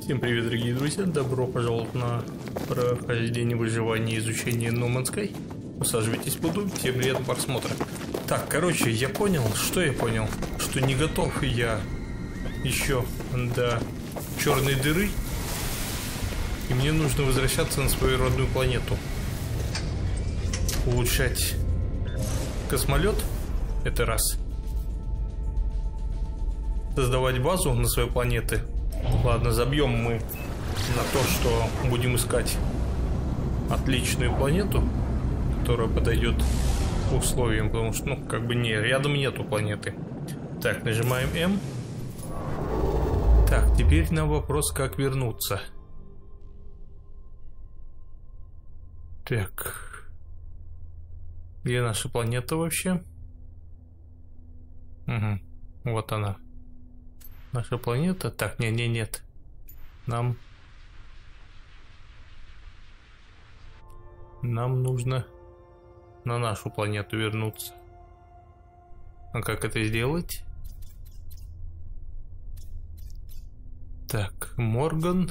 Всем привет, дорогие друзья! Добро пожаловать на прохождение выживания и изучения No. Усаживайтесь буду, всем приятного просмотра. Так, короче, я понял, что я понял? Что не готов я еще до черной дыры. И мне нужно возвращаться на свою родную планету. Улучшать космолет. Это раз. Создавать базу на своей планеты Ладно, забьем мы на то, что будем искать отличную планету, которая подойдет условиям, потому что, ну, как бы не, рядом нету планеты. Так, нажимаем М. Так, теперь на вопрос, как вернуться. Так. Где наша планета вообще? Угу, вот она. Наша планета? Так, не, не, нет. Нам... Нам нужно на нашу планету вернуться. А как это сделать? Так, Морган.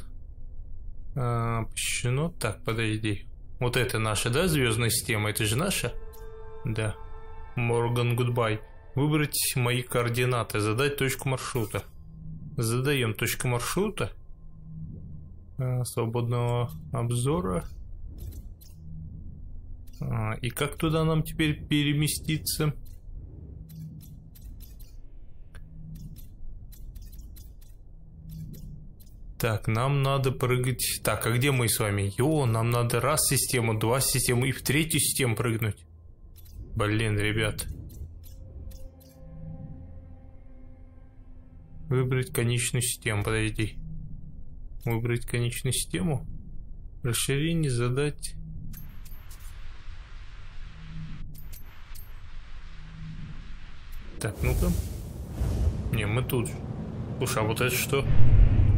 А, посвящено. Так, подожди. Вот это наша, да, звездная система? Это же наша? Да. Морган, гудбай. Выбрать мои координаты, задать точку маршрута. Задаем точку маршрута. А, свободного обзора. А, и как туда нам теперь переместиться? Так, нам надо прыгать... Так, а где мы с вами? Йо, нам надо раз систему, два систему и в третью систему прыгнуть. Блин, ребят. Выбрать конечную систему, подожди. Выбрать конечную систему. Расширение задать. Так, ну-ка. Не, мы тут. Слушай, а вот это что?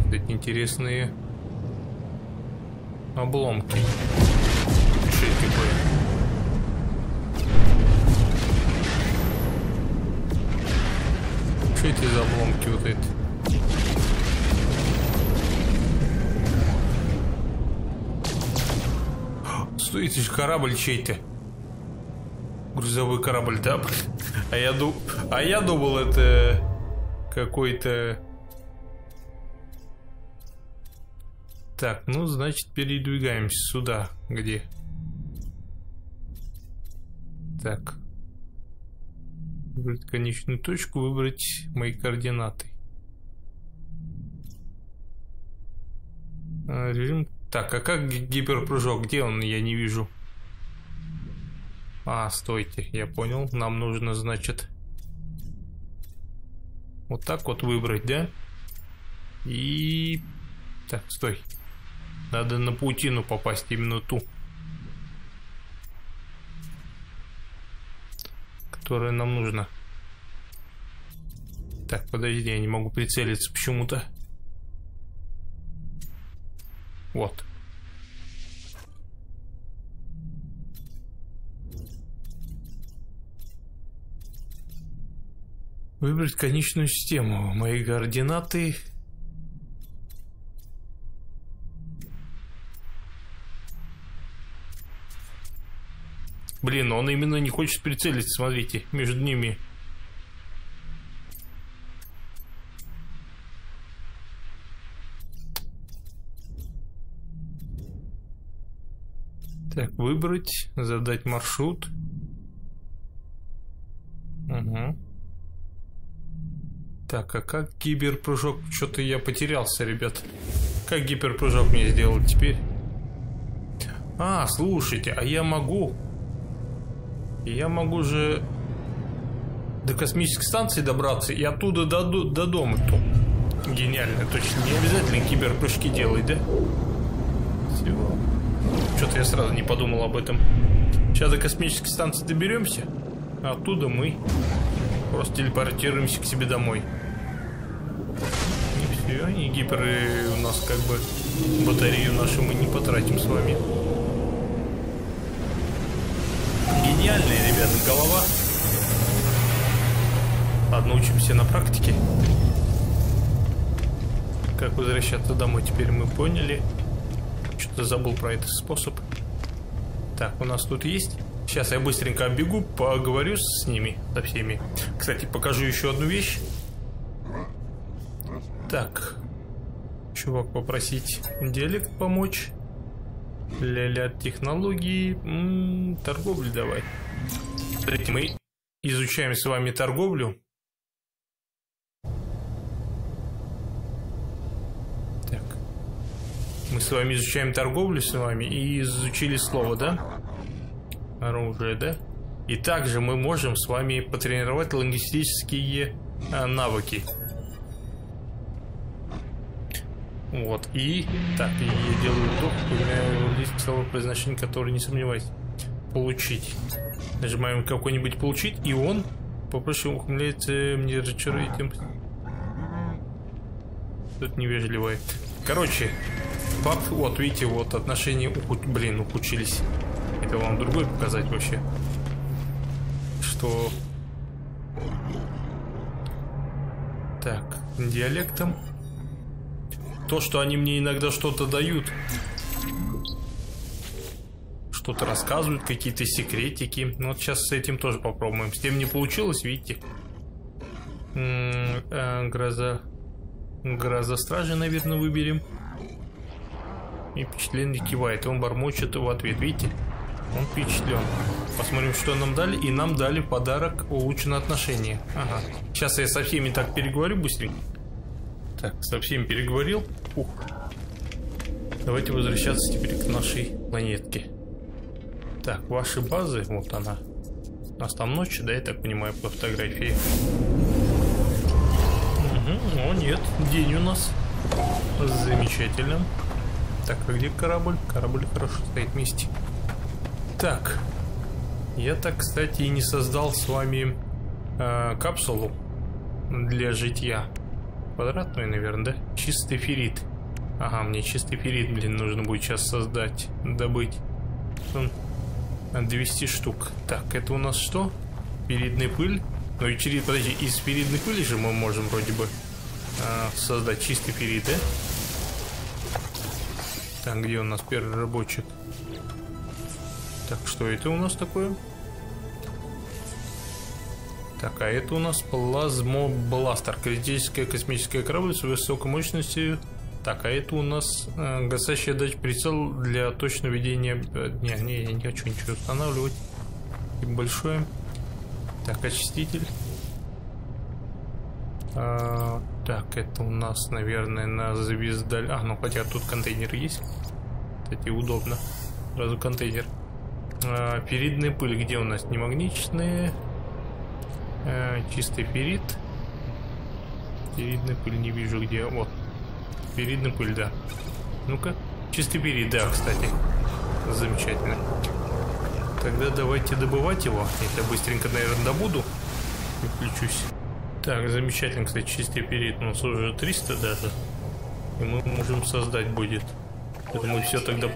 Кстати, интересные обломки. Что это такое? Что эти обломки вот эти? Стой, это же корабль чей-то. Грузовой корабль, да? А я, ду... а я думал, это какой-то... Так, ну, значит, передвигаемся сюда. Где? Так. Выбрать конечную точку, выбрать мои координаты. А. Так, а как гиперпрыжок? Где он? Я не вижу. А, стойте, я понял. Нам нужно, значит... Вот так вот выбрать, да? И... Так, стой. Надо на паутину попасть, именно ту. Которое нам нужно. Так, подожди, я не могу прицелиться почему-то. Вот. Выбрать конечную систему. Мои координаты Блин, он именно не хочет прицелиться, смотрите, между ними. Так, выбрать, задать маршрут. Угу. Так, а как гиперпрыжок? Что-то я потерялся, ребят. Как гиперпрыжок мне сделать теперь? А, слушайте, а я могу я могу же до космической станции добраться и оттуда до, до дома. То. Гениально, точно. Не обязательно киберпрыжки делать, да? Всего. Что-то я сразу не подумал об этом. Сейчас до космической станции доберемся, а оттуда мы просто телепортируемся к себе домой. И все, и гиперы у нас как бы батарею нашу мы не потратим с вами. Гениальная, ребята, голова. Ладно, учимся на практике. Как возвращаться домой теперь мы поняли. Что-то забыл про этот способ. Так, у нас тут есть. Сейчас я быстренько оббегу, поговорю с ними, со всеми. Кстати, покажу еще одну вещь. Так. Чувак попросить диалект помочь. Ля-ля технологии. М -м, торговлю давай. Смотрите, мы изучаем с вами торговлю. Так. Мы с вами изучаем торговлю с вами и изучили слово, да? Оружие, да? И также мы можем с вами потренировать лингвистические а, навыки. Вот, и... Так, и я делаю вдох, поменяю лист целого произношения, который, не сомневаюсь, получить. Нажимаем какой-нибудь получить, и он попроще ухмыляется мне этим. Тут невежливое. Короче, факт, вот, видите, вот отношения, уху... блин, ухудшились. Это вам другой показать вообще. Что... Так, диалектом то, что они мне иногда что-то дают. Что-то рассказывают, какие-то секретики. Ну, вот сейчас с этим тоже попробуем. С тем не получилось, видите. -м, гроза... Гроза стражи, наверное, выберем. И впечатление кивает. Он бормочет в ответ, видите? Он впечатлен. Посмотрим, что нам дали. И нам дали подарок улучшенное отношение. Ага. Сейчас я со всеми так переговорю быстренько. Так, со всеми переговорил. Ух. Давайте возвращаться теперь к нашей планетке. Так, ваши базы, вот она. У нас там ночь, да, я так понимаю, по фотографии. Угу, о, нет, день у нас. Замечательно. Так, а где корабль? Корабль хорошо стоит вместе. Так. Я так, кстати, и не создал с вами э, капсулу для житья. Квадратную, наверное, да? Чистый феррит. Ага, мне чистый феррит, блин, нужно будет сейчас создать, добыть. 200 штук. Так, это у нас что? Ферритная пыль. Ну и через, подожди, из ферритной пыли же мы можем вроде бы а, создать чистый феррит, да? Так, где у нас первый рабочий? Так, что это у нас такое? Так, а это у нас плазмобластер. Критическая космическая корабль с высокой мощностью. Так, а это у нас э, гасящая дать прицел для точного ведения... Э, не, не, я не хочу ничего устанавливать. И большое. Так, очиститель. А, так, это у нас, наверное, на звездоль... А, ну хотя тут контейнер есть. Кстати, удобно. Сразу контейнер. А, передная пыль где у нас? Немагничные. Э, чистый феррит. Ферритная пыль не вижу где. Вот. Ферритная пыль, да. Ну-ка. Чистый феррит, да, кстати. Замечательно. Тогда давайте добывать его. Я быстренько, наверное, добуду. И включусь. Так, замечательно, кстати, чистый перит. У нас уже 300 даже. И мы можем создать будет. Это мы все тогда...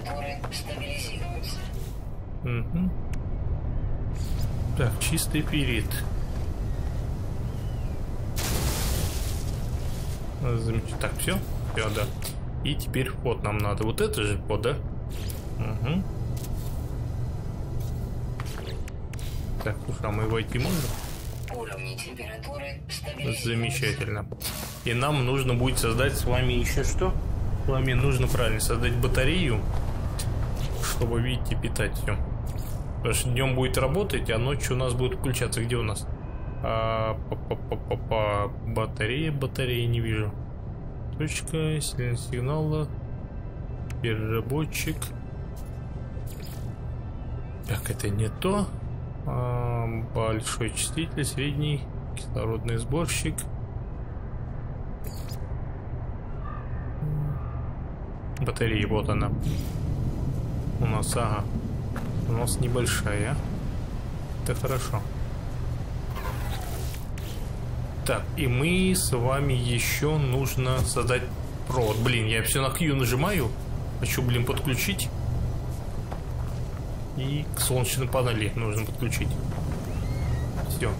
Угу. Так, чистый перит. Замечательно. Так, все? Все, да. И теперь вход нам надо. Вот это же вход, да? Угу. Так, слушай, а мы войти можем? Замечательно. И нам нужно будет создать с вами еще что? С вами нужно правильно создать батарею, чтобы, видите, питать все. Потому что днем будет работать, а ночью у нас будет включаться. Где у нас? А, па -па -па -па -па. Батарея, батареи не вижу. Точка, сигнала, переработчик. Так, это не то. А, большой чиститель, средний, кислородный сборщик. Батарея, вот она. У нас, ага. У нас небольшая. Это хорошо. Так, и мы с вами еще нужно создать провод. Блин, я все на Q нажимаю. Хочу, блин, подключить. И к солнечной панели нужно подключить. Все.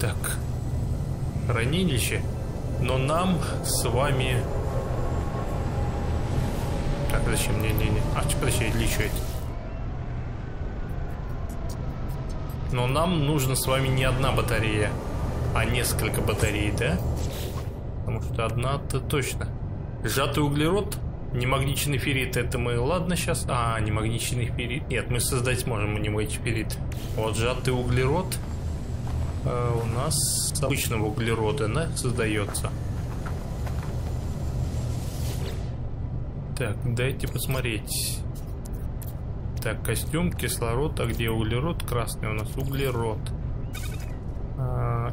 Так. Хранилище. Но нам с вами... Так, зачем? Не-не-не. А, подожди, или что это? Но нам нужно с вами не одна батарея, а несколько батарей, да? Потому что одна-то точно. Сжатый углерод, немагничный феррит, это мы, ладно, сейчас. А, немагничный феррит. Нет, мы создать можем немагничный феррит. Вот сжатый углерод э, у нас с обычного углерода, да, создается. Так, дайте посмотреть. Так, костюм, кислород, а где углерод? Красный у нас углерод.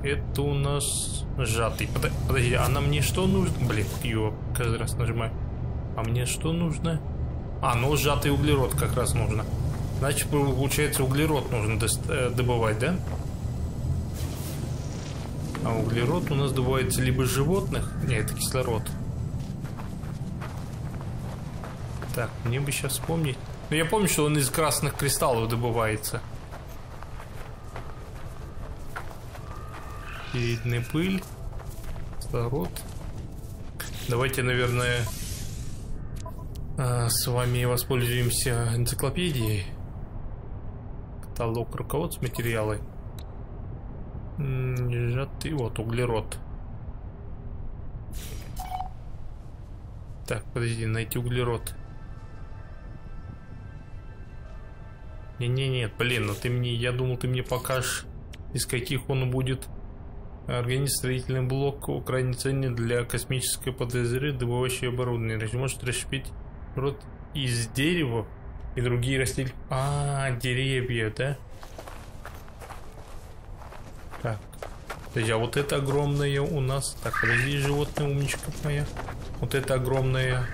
Это у нас сжатый. Подожди, а нам мне что нужно? Блин, его каждый раз нажимаю. А мне что нужно? А, ну сжатый углерод как раз нужно. Значит, получается, углерод нужно э, добывать, да? А углерод у нас добывается либо животных... Нет, это кислород. Так, мне бы сейчас вспомнить. Но я помню, что он из красных кристаллов добывается. Передная пыль. Кислород. Давайте, наверное, а, с вами воспользуемся энциклопедией. Каталог руководств материалы. Сжатый, вот, углерод. Так, подожди, найти углерод. Не-не-нет, блин, ну ты мне, я думал, ты мне покажешь, из каких он будет. Организм строительный блок крайне ценен для космической подозры, добывающей оборудование. Значит, может расшипеть рот из дерева и другие растения. А, деревья, да? Так. Подожди, а вот это огромное у нас... Так, подожди, животное, умничка моя. Вот это огромное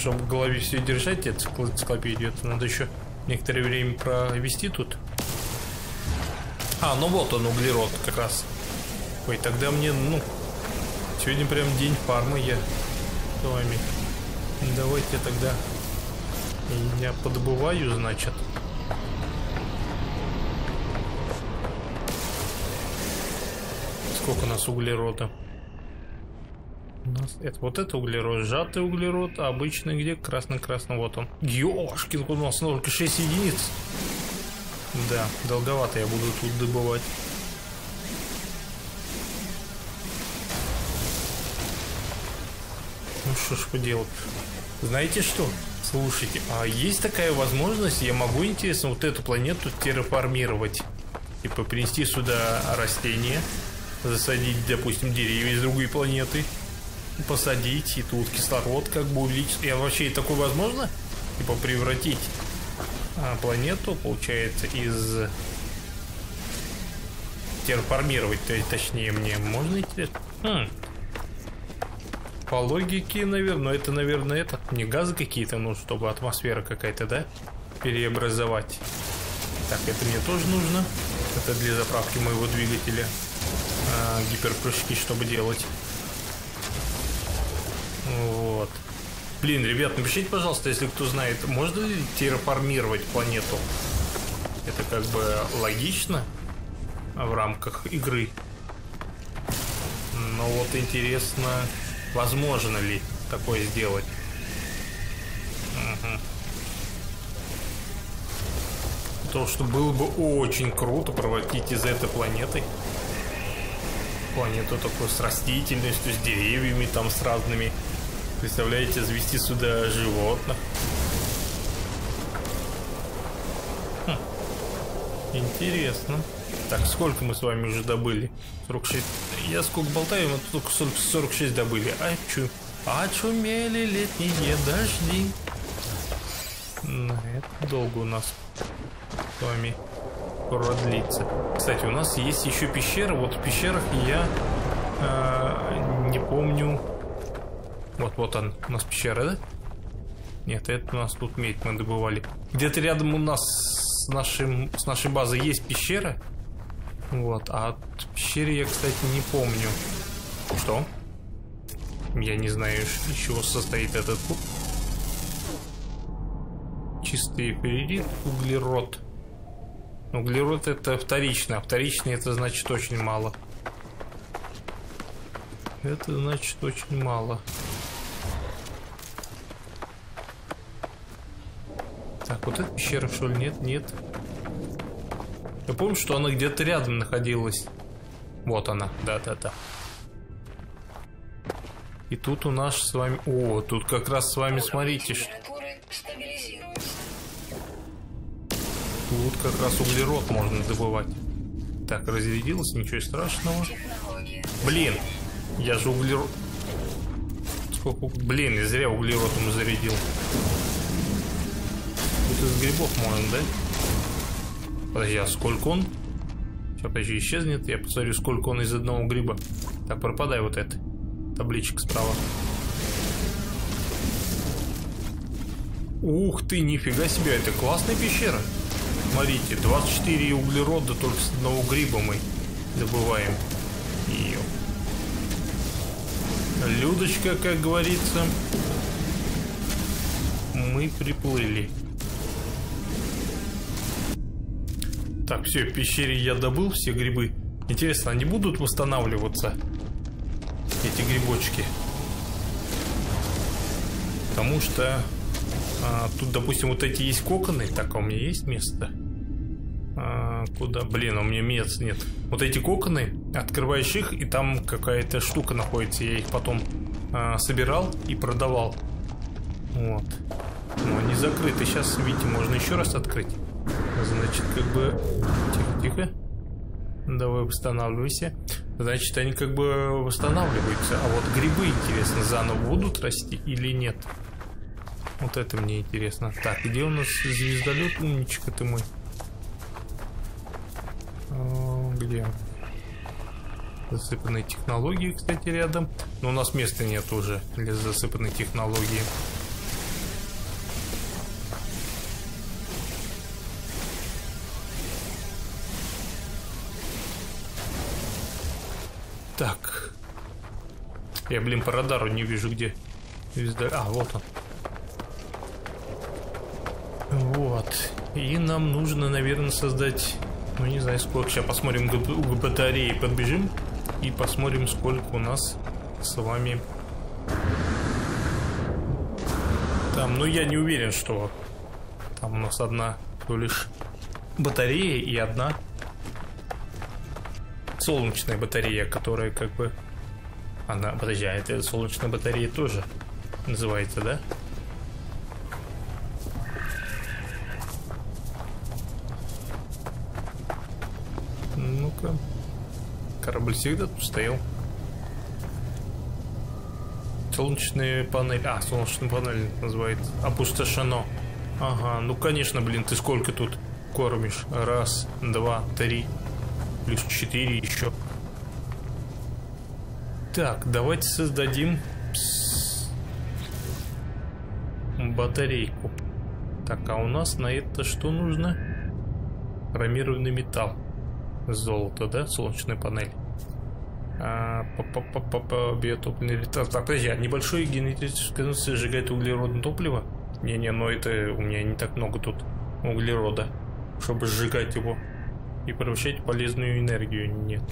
чтобы в голове все держать, эту энциклопедию, это надо еще некоторое время провести тут. А, ну вот он, углерод как раз. Ой, тогда мне, ну, сегодня прям день фармы я с вами. Давайте тогда я подобываю, значит. Сколько у нас углерода? У нас это вот это углерод, сжатый углерод, а обычный где? Красный-красный, вот он. Ёшкин, у нас только 6 единиц. Да, долговато я буду тут добывать. Ну что ж поделать. Знаете что? Слушайте, а есть такая возможность, я могу, интересно, вот эту планету терраформировать. Типа принести сюда растения, засадить, допустим, деревья из другой планеты посадить, и тут кислород как бы увеличить. И вообще такое возможно? Типа превратить планету, получается, из терформировать, то есть, точнее, мне можно интересно? Хм. По логике, наверное, это, наверное, это не газы какие-то, ну, чтобы атмосфера какая-то, да, переобразовать. Так, это мне тоже нужно. Это для заправки моего двигателя. А, гиперпрыжки, чтобы делать. Вот. Блин, ребят, напишите, пожалуйста, если кто знает, можно ли терраформировать планету? Это как бы логично в рамках игры. Но вот интересно, возможно ли такое сделать. Угу. То, что было бы очень круто проводить из этой планеты планету такую с растительностью, с деревьями там с разными Представляете, завести сюда животных. Хм. Интересно. Так, сколько мы с вами уже добыли? 46. Я сколько болтаю, мы только 40, 46 добыли. А чё? Очумели летние дожди. На это долго у нас с вами продлится. Кстати, у нас есть еще пещера. Вот в пещерах я э, не помню вот, вот он, у нас пещера, да? Нет, это у нас тут медь мы добывали. Где-то рядом у нас с, нашим, с нашей базой есть пещера. Вот, а от пещеры я, кстати, не помню. Что? Я не знаю, из чего состоит этот куб. Чистый перерит, углерод. Углерод это вторично, а вторичный это значит очень мало. Это значит очень мало. Так, вот эта пещера, что ли? Нет, нет. Я помню, что она где-то рядом находилась. Вот она, да-да-да. И тут у нас с вами... О, тут как раз с вами, смотрите, что... Тут как раз углерод можно добывать. Так, разрядилось, ничего страшного. Блин, я же углерод... Сколько... Блин, я зря углерод ему зарядил. Из грибов можно, да? Подожди, а сколько он? Сейчас, подожди, исчезнет. Я посмотрю, сколько он из одного гриба. Так, пропадай вот это. Табличек справа. Ух ты, нифига себе, это классная пещера. Смотрите, 24 углерода только с одного гриба мы добываем. Ее. Людочка, как говорится, мы приплыли. Так, все, в пещере я добыл все грибы. Интересно, они будут восстанавливаться? Эти грибочки. Потому что а, тут, допустим, вот эти есть коконы. Так, а у меня есть место? А, куда? Блин, у меня места нет. Вот эти коконы, открываешь их, и там какая-то штука находится. Я их потом а, собирал и продавал. Вот. Но они закрыты. Сейчас, видите, можно еще раз открыть. Значит, как бы... Тихо-тихо. Давай восстанавливайся. Значит, они как бы восстанавливаются. А вот грибы, интересно, заново будут расти или нет? Вот это мне интересно. Так, где у нас звездолет? Умничка ты мой. О, где Засыпанные технологии, кстати, рядом. Но у нас места нет уже для засыпанной технологии. Я, блин, по радару не вижу, где звезда. А, вот он. Вот. И нам нужно, наверное, создать... Ну, не знаю, сколько. Сейчас посмотрим к батареи, подбежим. И посмотрим, сколько у нас с вами... Там, ну, я не уверен, что... Там у нас одна всего лишь батарея и одна солнечная батарея, которая как бы... Она, подожди, а это солнечная батарея тоже называется, да? Ну-ка. Корабль всегда тут стоял. Солнечные панели. А, солнечная панель называется. Опустошено. Ага, ну конечно, блин, ты сколько тут кормишь? Раз, два, три, плюс 4 еще. Так, давайте создадим батарейку. Так, а у нас на это что нужно? Хромированный металл. Золото, да? Солнечная панель. А, биотопливный ретард. Так, подожди, а небольшой генетический сжигает углеродное топливо? Не-не, но это у меня не так много тут углерода, чтобы сжигать его и превращать полезную энергию. Нет.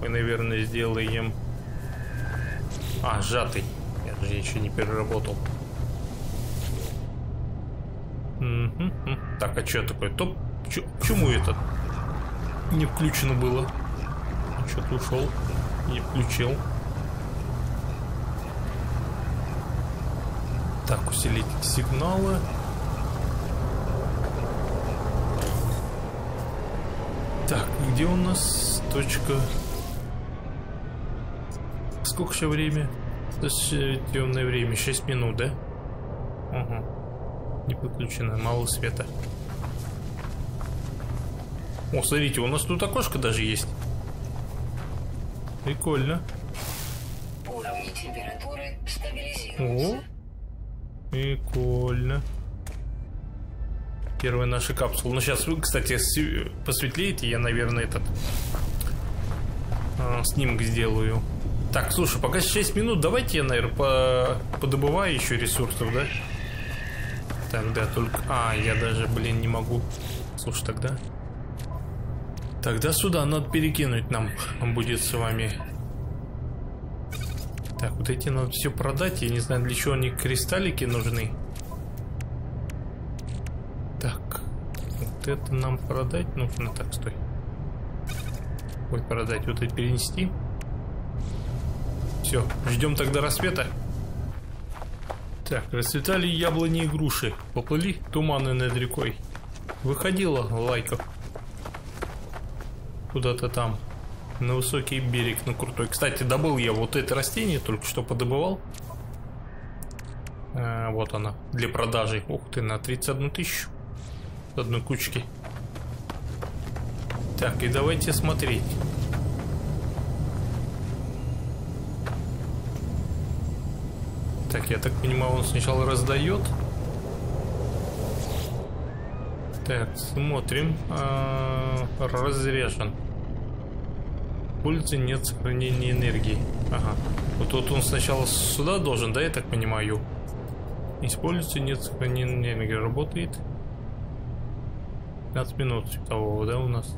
Мы, наверное, сделаем... А, сжатый. Я же еще не переработал. Так, а что такое? Топ? Почему это не включено было? Что-то ушел. Не включил. Так, усилить сигналы. Так, где у нас точка? Сколько еще время? Темное время, 6 минут, да? Угу. Не подключено, мало света. О, смотрите, у нас тут окошко даже есть. Прикольно. Уровни температуры стабилизируются. О, прикольно. Первая наша капсула. Ну, сейчас, кстати, посветлеет, и я, наверное, этот э, снимок сделаю. Так, слушай, пока 6 минут, давайте я, наверное, по подобываю еще ресурсов, да? Тогда только... А, я даже, блин, не могу. Слушай, тогда... Тогда сюда надо перекинуть нам будет с вами Так, вот эти надо все продать. Я не знаю, для чего они кристаллики нужны. Так, вот это нам продать нужно. Так, стой. Ой, продать, вот это перенести. Все, ждем тогда рассвета. Так, расцветали яблони и груши. Поплыли туманы над рекой. Выходила лайка. Куда-то там. На высокий берег, на крутой. Кстати, добыл я вот это растение, только что подобывал. А, вот она, для продажи. Ух ты, на 31 тысячу. С одной кучки. Так, и давайте смотреть. Так, я так понимаю, он сначала раздает. Так, смотрим. А, разряжен. Пользы нет сохранения энергии. Ага. Вот тут он сначала сюда должен, да, я так понимаю? Используется, нет сохранения энергии. Работает. 15 минут светового, да, у нас?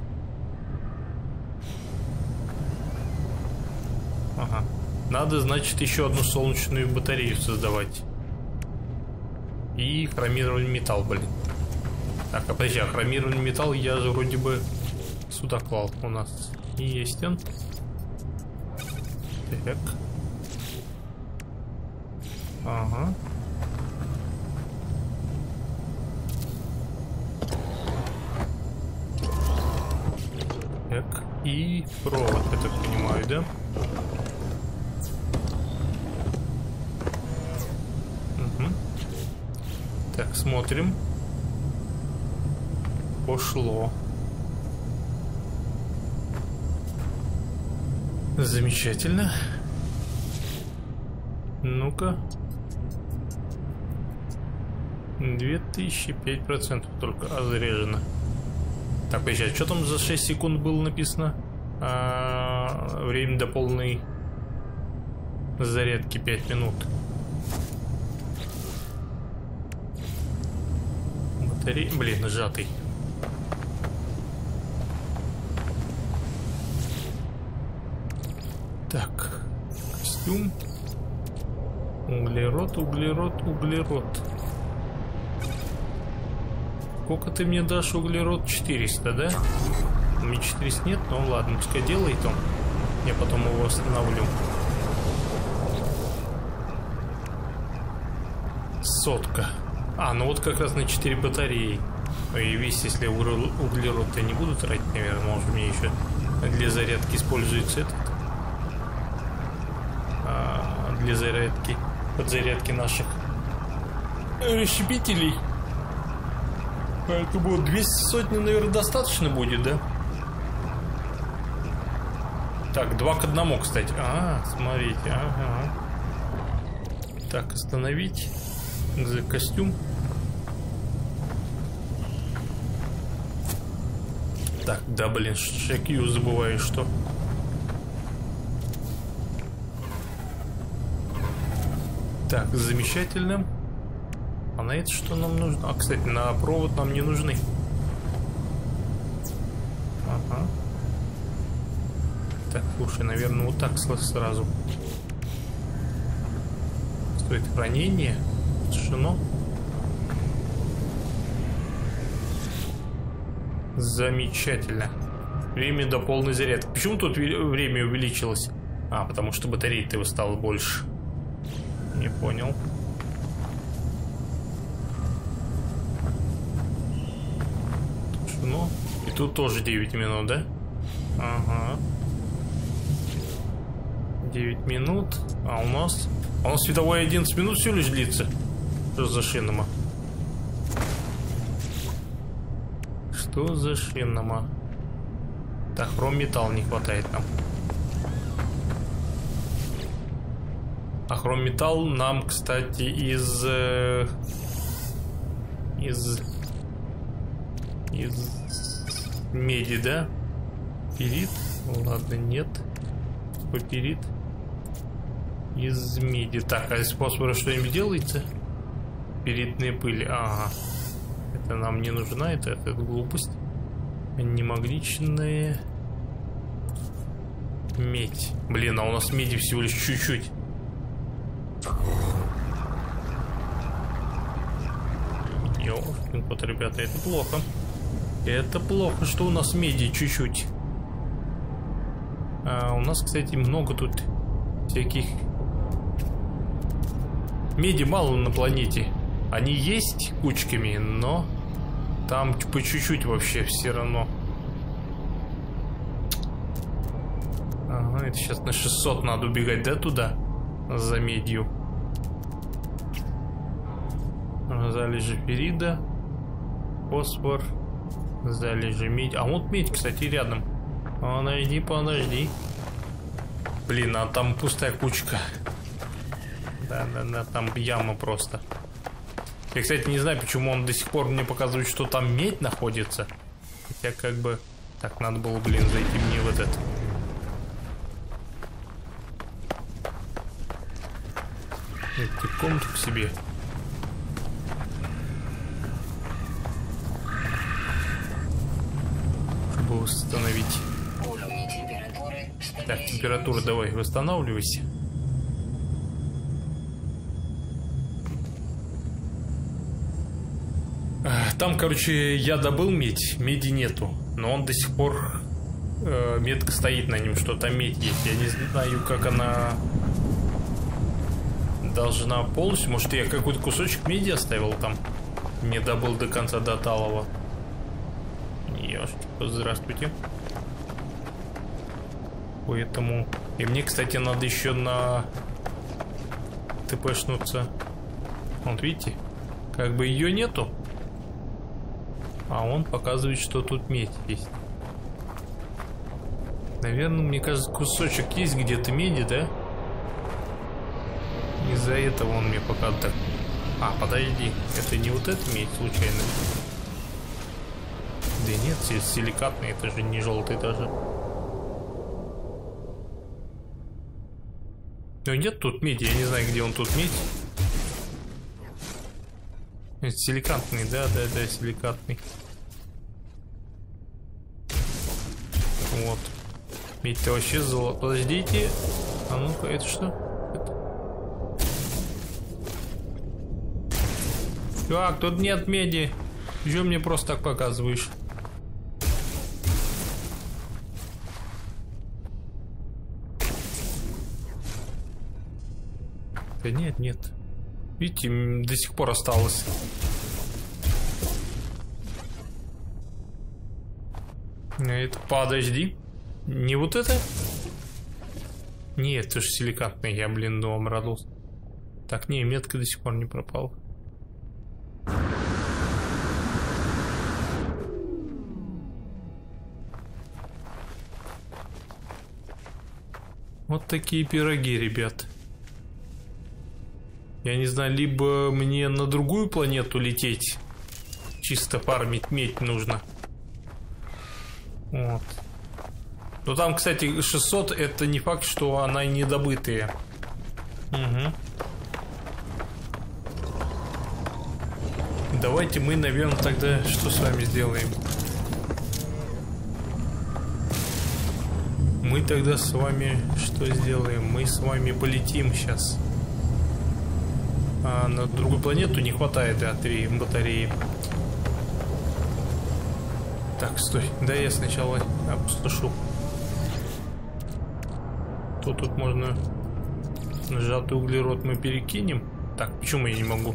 Ага. Надо, значит, еще одну солнечную батарею создавать. И хромированный металл, блин. Так, а подожди, а хромированный металл я вроде бы сюда клал у нас. И есть он. Так. Ага. Так, и провод, я так понимаю, да? Смотрим. Пошло. Замечательно. Ну-ка. 2005% только заряжено. Так, а что там за 6 секунд было написано? А, время до полной зарядки 5 минут. Батарея, блин, сжатый. Так, костюм. Углерод, углерод, углерод. Сколько ты мне дашь углерод? 400, да? У меня 400 нет, ну ладно, пускай делает он. Я потом его восстановлю. Сотка. А, ну вот как раз на 4 батареи. И весь, если углерод я не буду тратить, наверное, может мне еще для зарядки используется этот. А, для зарядки, подзарядки наших расщепителей. Поэтому 200 сотни, наверное, достаточно будет, да? Так, два к одному, кстати. А, смотрите, ага. Так, остановить за костюм. Так, да, блин, шекью забываю, что... Так, замечательно. А на это что нам нужно? А, кстати, на провод нам не нужны. Ага. Так, слушай, наверное, вот так сразу. Стоит хранение. Решено. Замечательно. Время до полной зарядки. Почему тут время увеличилось? А, потому что батареи-то его стало больше. Не понял. Ну, и тут тоже 9 минут, да? Ага. 9 минут. А у нас... А у нас световой 11 минут все лишь длится. Что за шинома? Что за шинома? Так, хром-металл не хватает нам. А хром-металл нам, кстати, из... Э, из... Из... Меди, да? Перит? Ладно, нет. Паперит. Из меди. Так, а из фосфора что-нибудь делается? передние были. Ага. Это нам не нужна, это, это глупость. Немагничные... Медь. Блин, а у нас меди всего лишь чуть-чуть. Ёлкин, кот, ребята, это плохо. Это плохо, что у нас меди чуть-чуть. А у нас, кстати, много тут всяких... Меди мало на планете. Они есть кучками, но там по чуть-чуть вообще все равно. Ага, это сейчас на 600 надо убегать, да, туда? За медью. Залежи перида. Фосфор. Залежи медь. А вот медь, кстати, рядом. Подожди, подожди. Блин, а там пустая кучка. Да-да-да, там яма просто. Я, кстати, не знаю, почему он до сих пор мне показывает, что там медь находится. Хотя как бы... Так, надо было, блин, зайти мне в этот... Эти комнату к себе. Чтобы восстановить. Так, температура давай, восстанавливайся. Там, короче, я добыл медь, меди нету, но он до сих пор э, метка стоит на нем, что там медь есть. Я не знаю, как она должна полностью. Может, я какой-то кусочек меди оставил там, не добыл до конца до талого. Ёшки, здравствуйте. Поэтому... И мне, кстати, надо еще на ТПшнуться. Вот видите, как бы ее нету. А он показывает, что тут медь есть. Наверное, мне кажется, кусочек есть где-то меди, да? Из-за этого он мне пока так... А, подожди, это не вот это медь случайно? Да нет, си- силикатный, это же не желтый даже. Ну нет тут меди, я не знаю, где он тут медь. Это силикатный, да, да, да, силикатный. Вот. Медь-то вообще золото. Подождите. А ну-ка, это что? Это... Чувак, тут нет меди. Чего мне просто так показываешь? Да нет, нет. Видите, до сих пор осталось. Это, подожди. Не вот это? Нет, это же силикатный, я, блин, ну, обрадовался. Так, не, метка до сих пор не пропала. Вот такие пироги, ребят. Я не знаю, либо мне на другую планету лететь. Чисто фармить медь нужно. Вот. Ну там, кстати, 600 это не факт, что она не добытые. Угу. Давайте мы, наверное, тогда что с вами сделаем? Мы тогда с вами что сделаем? Мы с вами полетим сейчас. А на другую планету не хватает, да, три батареи. Так, стой. Да я сначала опустошу. То тут можно сжатый углерод мы перекинем. Так, почему я не могу?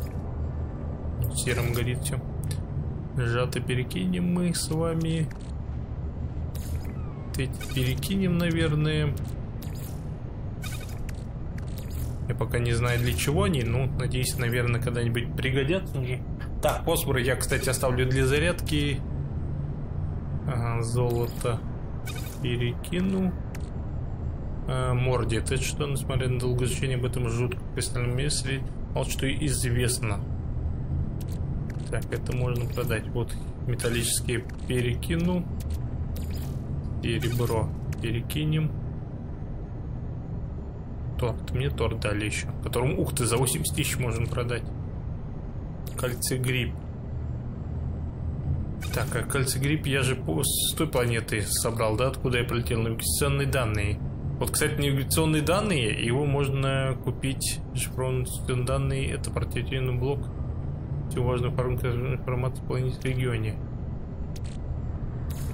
Серым горит все. Сжато перекинем мы с вами. Перекинем, наверное. Я пока не знаю для чего они, ну, надеюсь, наверное, когда-нибудь пригодятся мне. Так, фосфор я, кстати, оставлю для зарядки. Ага, золото перекину. А, морди, это что, несмотря на долгоизучение об этом жутком кристальном месте, мало что известно. Так, это можно продать. Вот металлические перекину. Серебро перекинем. Торт. Мне торт дали еще. Которым, ух ты, за 80 тысяч можно продать. Кальцигрипп. Так, а кальцигрипп я же с той планеты собрал, да? Откуда я полетел? Навигационные данные. Вот, кстати, навигационные данные, его можно купить. Шифрованные данные, это портативный блок. Всю важную информацию в планете регионе.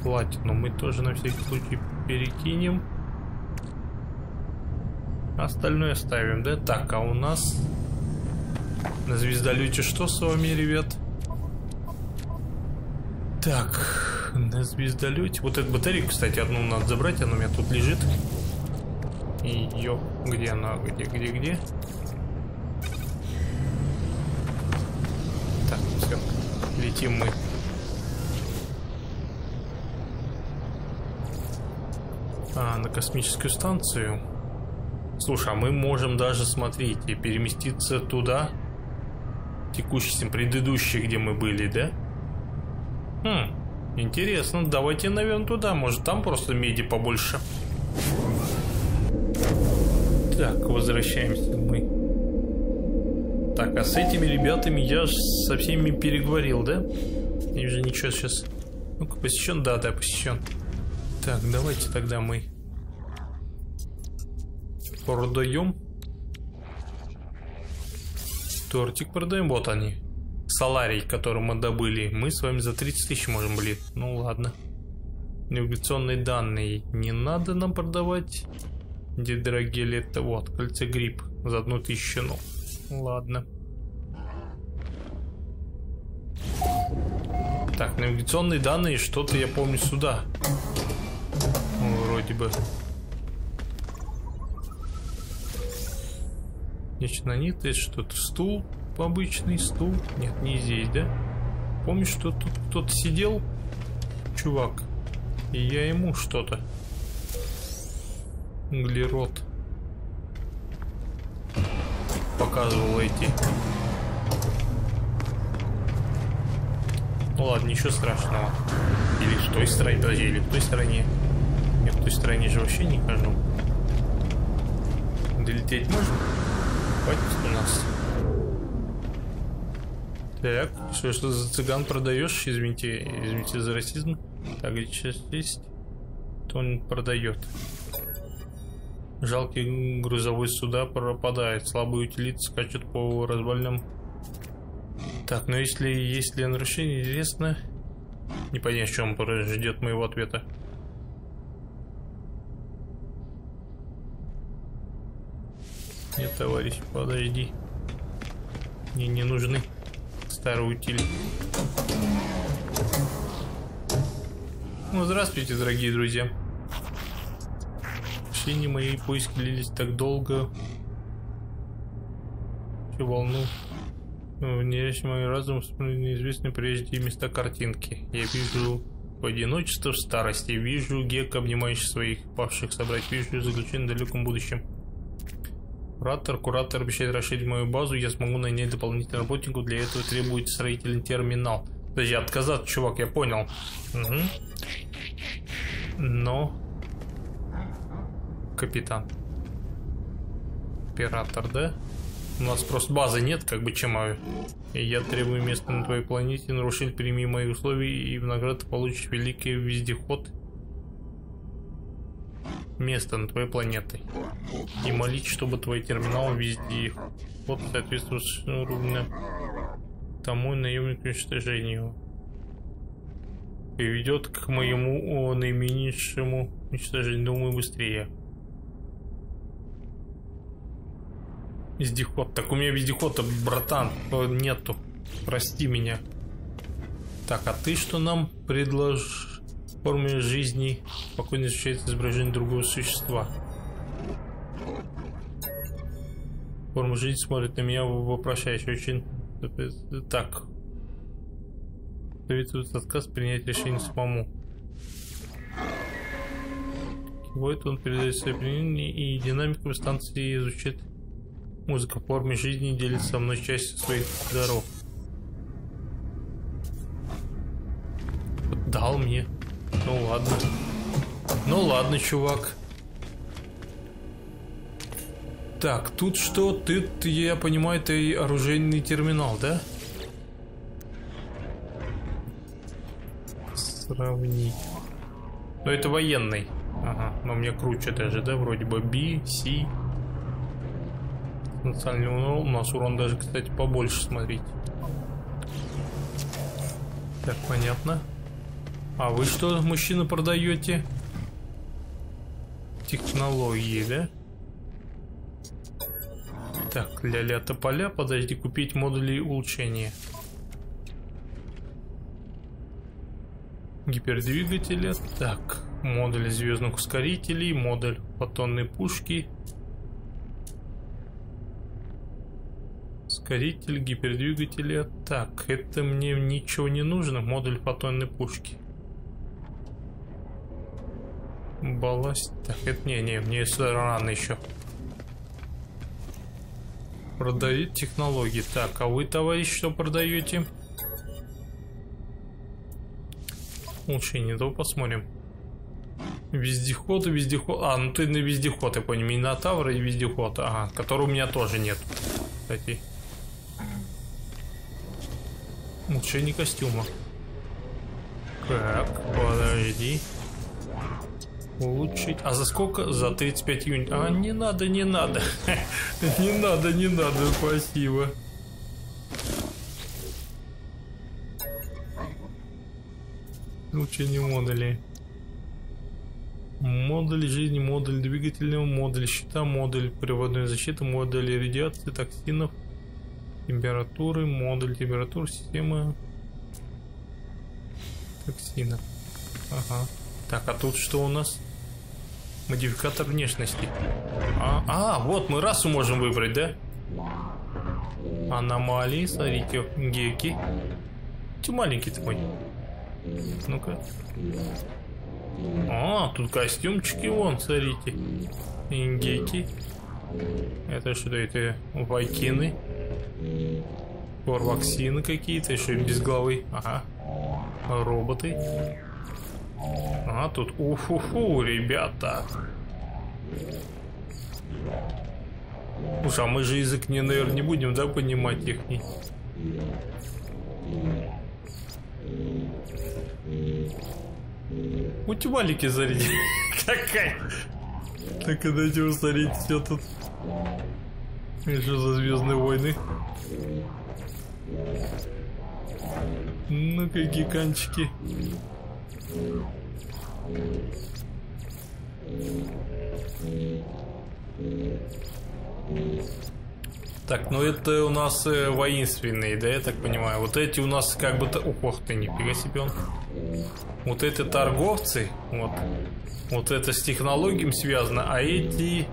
Платину мы тоже на всякий случай перекинем. Остальное оставим, да? Так, а у нас на звездолете что с вами, ребят? Так, на звездолете. Вот эту батарейку, кстати, одну надо забрать, она у меня тут лежит. Ее, где она, где, где, где? Так, все, летим мы. А, на космическую станцию. Слушай, а мы можем даже, смотрите, переместиться туда, текущий, предыдущий, где мы были, да? Хм, интересно, давайте, наверное, туда, может там просто меди побольше. Так, возвращаемся мы. Так, а с этими ребятами я со всеми переговорил, да? И уже ничего сейчас... Ну-ка, посещен? Да, да, посещен. Так, давайте тогда мы продаем. Тортик продаем, вот они. Саларий, который мы добыли. Мы с вами за 30 тысяч можем, блин. Ну ладно. Навигационные данные не надо нам продавать. Где дорогие лето, вот, кольце гриб за одну тысячу, ну, ладно. Так, навигационные данные, что-то я помню сюда. Вроде бы. Нечто нет, это что-то стул, обычный стул. Нет, не здесь, да? Помнишь, что тут кто-то сидел? Чувак. И я ему что-то. Углерод. Показывал эти. Ну ладно, ничего страшного. Или в той стороне, подожди, или в той стороне. Нет, в той стороне же вообще не хожу. Долететь можно? Хватит у нас. Так, что, что за цыган продаешь? Извините, извините за расизм. Так, сейчас есть? То он продает. Жалкий грузовой суда пропадает. Слабый утилит скачет по развалинам. Так, но если есть ли нарушение, известно. Не понять, в чем ждет моего ответа. Нет, товарищ, подожди. Мне не нужны старые утили. Ну, здравствуйте, дорогие друзья. Общение мои поиски длились так долго. Всю волну. Внешне мой разум неизвестны прежде места картинки. Я вижу одиночество в старости, вижу Гек, обнимающий своих павших собрать, вижу заключение в далеком будущем. Куратор. Куратор обещает расширить мою базу. Я смогу нанять дополнительных работников. Для этого требуется строительный терминал. Подожди, отказаться, чувак, я понял. Угу. Но... Капитан. Оператор, да? У нас просто базы нет, как бы чем я требую места на твоей планете. Нарушитель, прими мои условия, и в награду получишь великий вездеход место на твоей планете. И молить, чтобы твой терминал везде вот соответствует ровно тому наемнику уничтожению. Приведет к моему наименьшему уничтожению, думаю, быстрее. Вездеход. Так у меня вездехода, братан, нету. Прости меня. Так, а ты что нам предложишь? Форме жизни спокойно изучается изображение другого существа. Форма жизни смотрит на меня вопрошающе. Очень... Так. Советует отказ принять решение самому. Кивает он передает свои применения и динамику станции изучает музыка в форме жизни делится со мной частью своих даров. Дал мне. Ну ладно. Ну ладно, чувак. Так, тут что? Ты, я понимаю, это оружейный терминал, да? Сравнить. Но это военный. Ага, но мне круче даже, да? Вроде бы B, C. Национальный урон. У нас урон даже, кстати, побольше, смотрите. Так, понятно. А вы что, мужчина, продаете? Технологии, да? Так, ля-ля тополя, подожди, купить модули улучшения. Гипердвигателя. Так, модуль звездных ускорителей, модуль фотонной пушки. Ускоритель гипердвигателя. Так, это мне ничего не нужно. Модуль фотонной пушки. Балласт. Так, это не, не, мне сюда рано еще. Продают технологии. Так, а вы, товарищ, что продаете? Улучшение, давай посмотрим. Вездеход и вездеход. А, ну ты на вездеход, я понял. Минотавр и вездеход. Ага, которого у меня тоже нет. Кстати. Улучшение костюма. Так, подожди. Улучшить. А за сколько? За 35 юнитов. А, не надо, не надо. Не надо, не надо, спасибо. Улучшение модулей. Модуль жизни, модуль двигательного, модуль щита, модуль приводной защиты, модуль радиации, токсинов, температуры, модуль температур, системы токсинов. Ага. Так, а тут что у нас? Модификатор внешности. А, а, вот мы расу можем выбрать, да? Аномалии, смотрите, геки. Ты маленький такой. Ну-ка. А, тут костюмчики вон, смотрите. Ингеки. Это что это? Вайкины. Корваксины какие-то, еще без головы. Ага. Роботы. А, тут уфу-фу, ребята. Уж, а мы же язык не, наверное, не будем, да, понимать их? Утюмалики заряди. Какая? Так дайте усмотреть все тут. И что за Звездные войны? Ну какие канчики. Так, ну это у нас э, воинственные, да, я так понимаю. Вот эти у нас как бы... Ох ты, нифига себе он. Вот это торговцы, вот. Вот это с технологиями связано, а эти...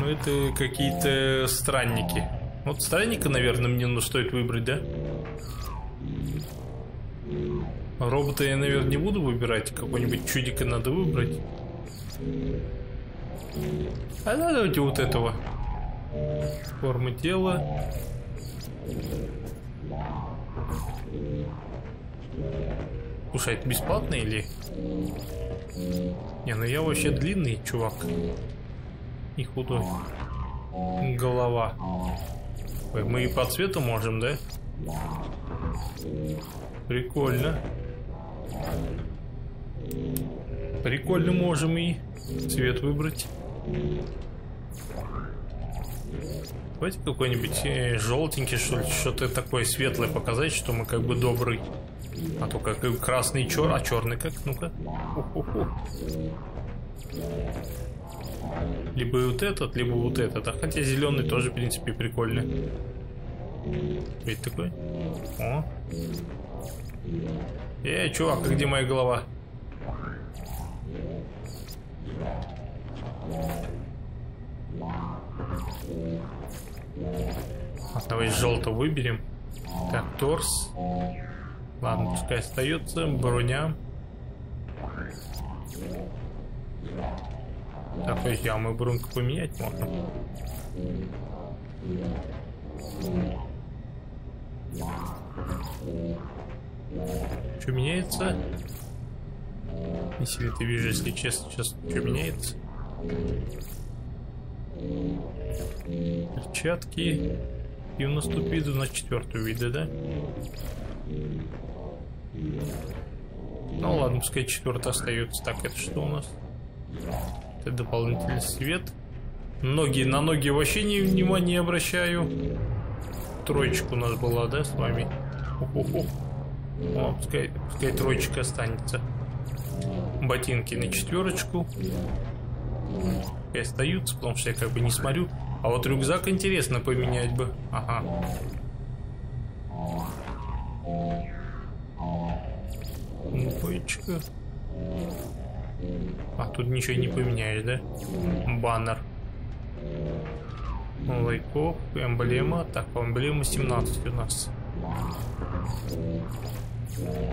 Ну это какие-то странники. Вот странника, наверное, мне ну, стоит выбрать, да? Робота я, наверное, не буду выбирать. Какой-нибудь чудика надо выбрать. А давайте вот этого. Форма тела. Слушай, это бесплатно или... Не, ну я вообще длинный чувак. И худой. Голова. Мы и по цвету можем, да? Прикольно. Прикольно можем и цвет выбрать. Давайте какой-нибудь э, желтенький, что что-то такое светлое показать, что мы как бы добрый. А то как красный чер, а черный как? Ну-ка. Либо вот этот, либо вот этот. А хотя зеленый тоже, в принципе, прикольный. Ведь такой. О. Эй, чувак, а где моя голова? А давай желтого выберем. Так, торс. Ладно, пускай остается. Броня. Так, подожди, а мы бронку поменять можно? Что меняется? Не сильно ты вижу, если честно, сейчас что меняется? Перчатки. И у нас тупиду на четвертую вида, да? Ну ладно, пускай четвертый остается. Так, это что у нас? Это дополнительный свет. Ноги, на ноги вообще не, внимания не обращаю. троечка у нас была, да, с вами? Ух-ух-ух. О, пускай, пускай троечка останется. Ботинки на четверочку. И остаются, потому что я как бы не смотрю. А вот рюкзак интересно поменять бы. Ага. Двоечка. А тут ничего не поменяешь, да? Баннер. Лайков, эмблема. Так, эмблема 17 у нас.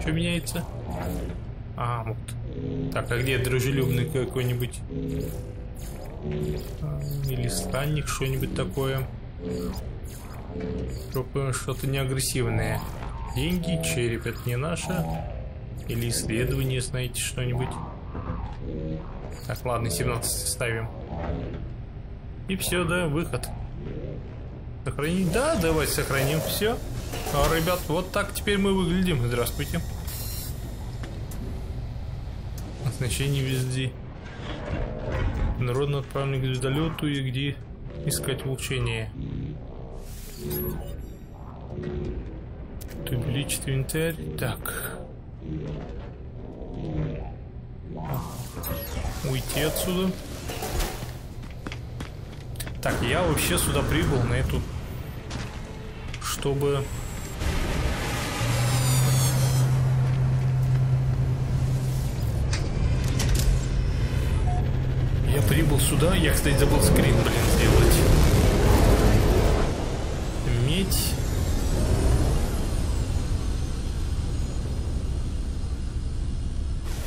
Что меняется? А, вот. Так, а где дружелюбный какой-нибудь? А, или странник, что-нибудь такое? Только что-то не агрессивное. Деньги, череп, это не наше. Или исследование, знаете, что-нибудь. Так, ладно, 17 ставим. И все, да, выход. Сохранить? Да, давай сохраним все. А, ребят, вот так теперь мы выглядим. Здравствуйте. Значение везде. Народно отправленный к звездолету и где искать улучшение. Увеличить инвентарь. Так. Уйти отсюда. Так, я вообще сюда прибыл на эту... Чтобы... Я прибыл сюда. Я, кстати, забыл скрин, блин, сделать. Медь.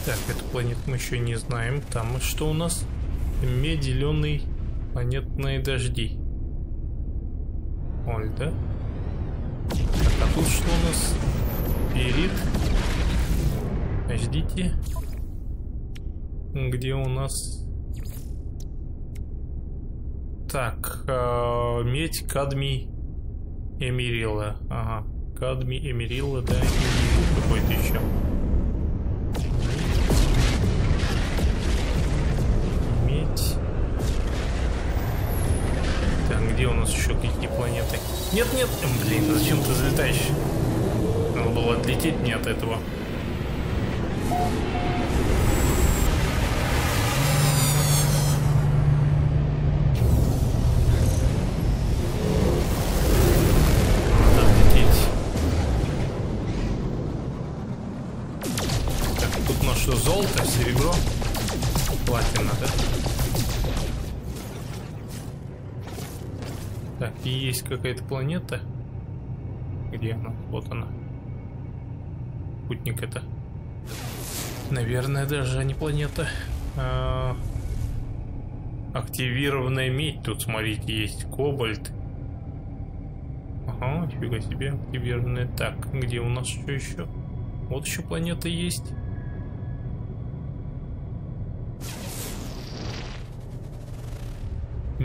Так, эту планету мы еще не знаем. Там что у нас? Медь, зеленый, планетные дожди. Оль, да? Тут что у нас? Перит. Ждите. Где у нас... Так, э, медь, кадмий, эмирила. Ага, кадмий, эмирила, да, какой-то еще. Медь. Так, где у нас еще какие планеты? Нет, нет, блин, зачем ты залетаешь? Надо было отлететь мне от этого. Есть какая-то планета. Где она? Вот она. Путник это. Наверное, даже не планета. А, активированная медь. Тут, смотрите, есть кобальт. Ага, нифига себе. Активированная. Так, где у нас что еще? Вот еще планета есть.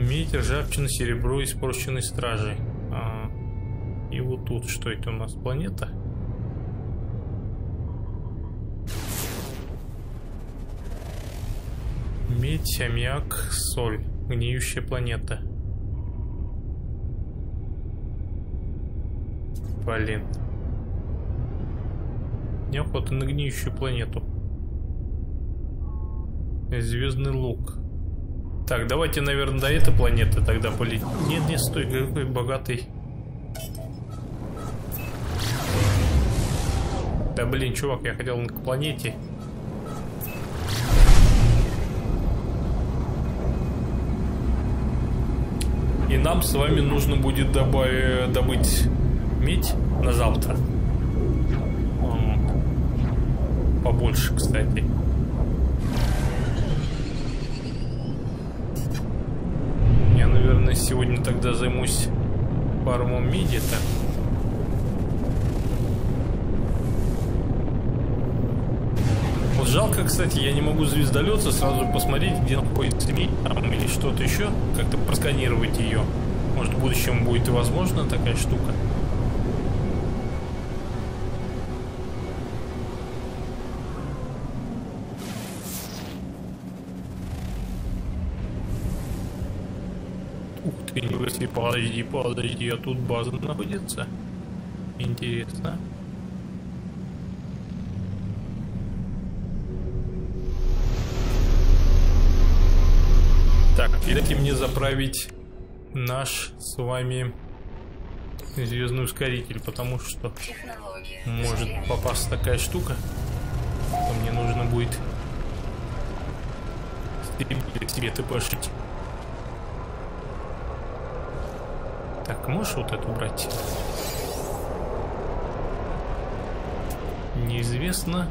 Медь, ржавчина, серебро, испорченной стражей. А, и вот тут, что это у нас, планета? Медь, аммиак, соль. Гниющая планета. Блин. Неохота на гниющую планету. Звездный лук. Так, давайте, наверное, до этой планеты тогда полетим. Нет, не стой, какой богатый. Да блин, чувак, я хотел к планете. И нам с вами нужно будет добавить, добыть медь на завтра. Побольше, кстати. Сегодня тогда займусь паромом меди-то. Вот жалко, кстати, я не могу звездолета сразу посмотреть, где находится медь там, или что-то еще, как-то просканировать ее. Может, в будущем будет и возможно такая штука. Подожди, подожди, а тут база находится? Интересно. Так, дайте мне заправить наш с вами звездный ускоритель, потому что Технология. может попасть такая штука, то мне нужно будет себе, себе тпшить. Так, можешь вот эту брать? Неизвестно.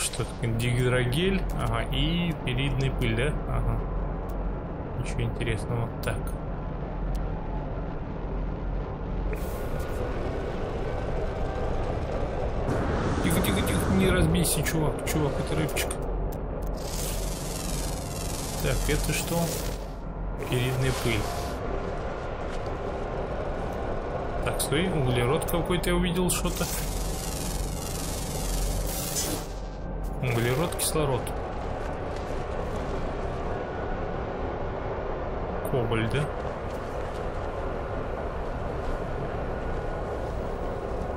Что такое? Дигидрогель. Ага, и перидный пыль, да? Ага. Ничего интересного. Так. Тихо, тихо, тихо, не разбейся, чувак, чувак, это рыбчик. Так, это что? Передная пыль. Так, стой, углерод какой-то я увидел что-то. Углерод, кислород. Кобальт, да?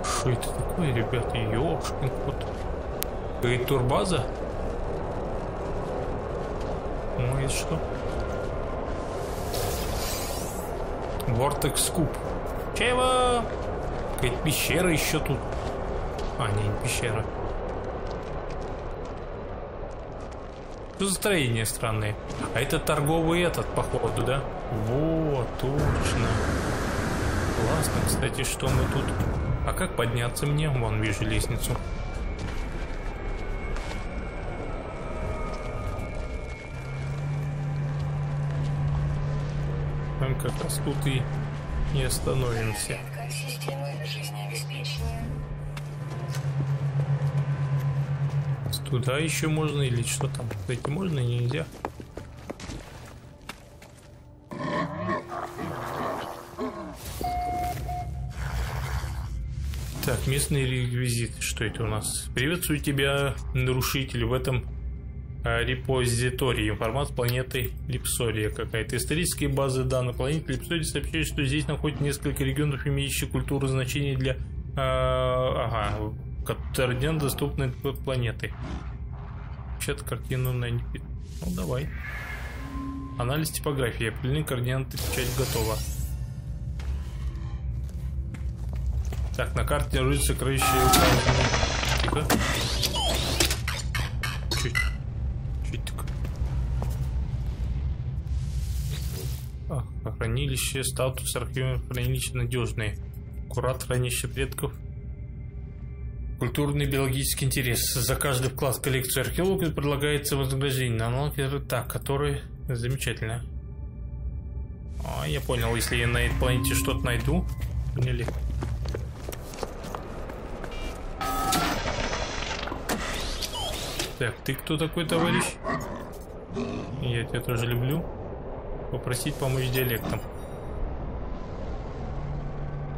Что это такое, ребята? Ёшкин кот. Говорит, турбаза? Ну и что? Вортекс Куб. Чего? Какая-то пещера еще тут. А, не, не пещера. Что за строения странные? А это торговый этот, походу, да? Вот, точно. Классно, кстати, что мы тут... А как подняться мне? Вон, вижу лестницу. Как раз тут и не остановимся. Туда еще можно или что там? Зайти можно, нельзя. Так, местные реквизиты. Что это у нас? Приветствую тебя, нарушитель, в этом репозитории. Информация планеты Липсория какая-то. Исторические базы данных планеты Липсория сообщают, что здесь находится несколько регионов, имеющих культуру значения для... а, ага, координат доступны от планеты. Вообще-то картину на Ну, давай. Анализ типографии. Определены координаты, печать готова. Так, на карте находится сокровища Тихо. Чуть хранилище, статус архива хранилища надежные. Курат хранилище предков. Культурный биологический интерес. За каждый вклад в коллекцию археологов предлагается вознаграждение. Аналог так, который замечательно. А, я понял, если я на этой планете что-то найду. Поняли. Так, ты кто такой, товарищ? Я тебя тоже люблю. Попросить помочь диалектам.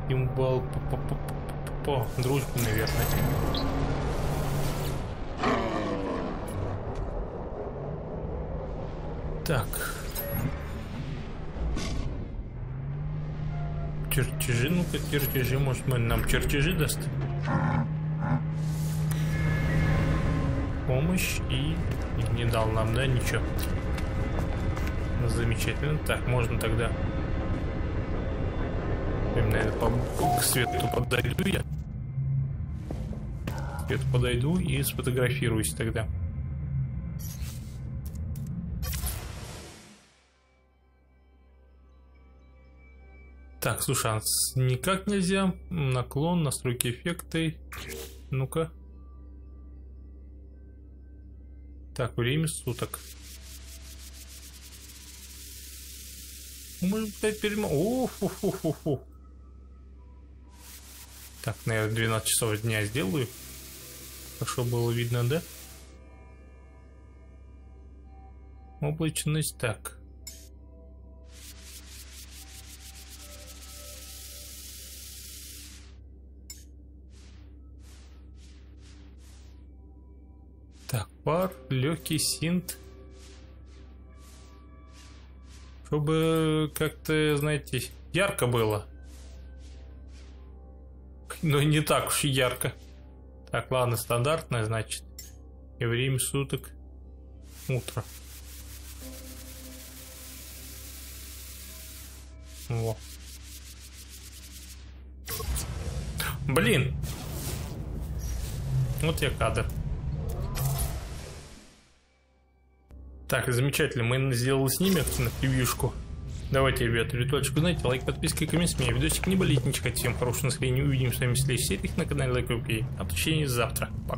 Имбал по, по, по, по дружбу, наверное. Так. Чертежи, ну-ка, чертежи, может, мы нам чертежи даст? Помощь и не дал нам, да, ничего. Замечательно. Так, можно тогда... Наверное, по, к свету подойду я. К свету подойду и сфотографируюсь тогда. Так, слушай, а никак нельзя. Наклон, настройки эффекты. Ну-ка. Так, время суток. Может быть, перемо... О, фу фу фу фу Так, наверное, 12 часов дня сделаю. Хорошо было видно, да? Облачность, так. Так, пар, легкий синт. Чтобы как-то, знаете, ярко было. Но не так уж и ярко. Так, ладно, стандартное, значит. И время суток утро. Во. Блин. Вот я кадр. Так, замечательно. Мы сделали снимок на превьюшку. Давайте, ребята, ритуальчику, знаете, лайк, подписка и коммент с меня. Видосик не болит, чекать. Всем хорошего настроения. Увидимся с вами в следующей серии на канале Лайк в течение завтра. Пока.